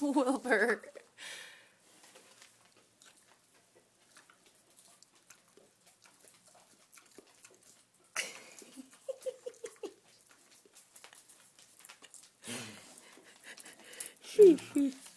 Wilbur. Sheesh.